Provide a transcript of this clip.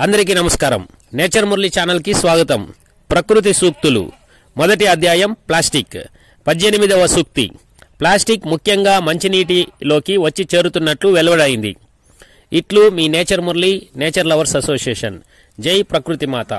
అందరికీ నమస్కారం. నేచర్ మురళి ఛానల్కి స్వాగతం. ప్రకృతి సూక్తులు. మొదటి అధ్యాయం ప్లాస్టిక్. పద్దెనిమిదవ సూక్తి. ప్లాస్టిక్ ముఖ్యంగా మంచినీటిలోకి వచ్చి చేరుతున్నట్లు వెలువడైంది. ఇట్లు మీ nature Murali nature lovers association. జై ప్రకృతి మాత.